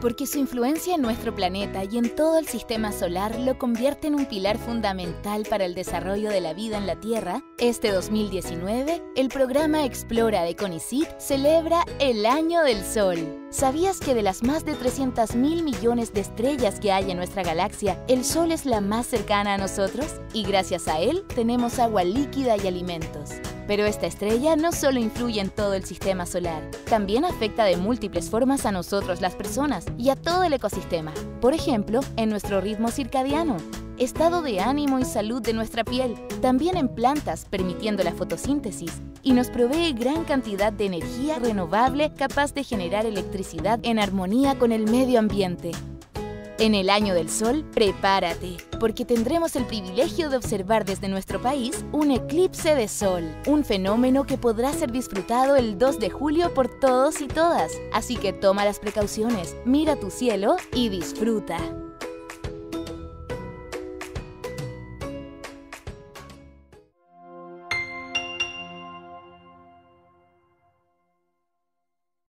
porque su influencia en nuestro planeta y en todo el sistema solar lo convierte en un pilar fundamental para el desarrollo de la vida en la Tierra, este 2019, el programa Explora de CONICIT celebra el Año del Sol. ¿Sabías que de las más de 300 mil millones de estrellas que hay en nuestra galaxia, el Sol es la más cercana a nosotros? Y gracias a él tenemos agua líquida y alimentos. Pero esta estrella no solo influye en todo el sistema solar, también afecta de múltiples formas a nosotros las personas y a todo el ecosistema. Por ejemplo, en nuestro ritmo circadiano, estado de ánimo y salud de nuestra piel, también en plantas, permitiendo la fotosíntesis, y nos provee gran cantidad de energía renovable capaz de generar electricidad en armonía con el medio ambiente. En el Año del Sol, prepárate, porque tendremos el privilegio de observar desde nuestro país un eclipse de sol, un fenómeno que podrá ser disfrutado el 2 de julio por todos y todas. Así que toma las precauciones, mira tu cielo y disfruta.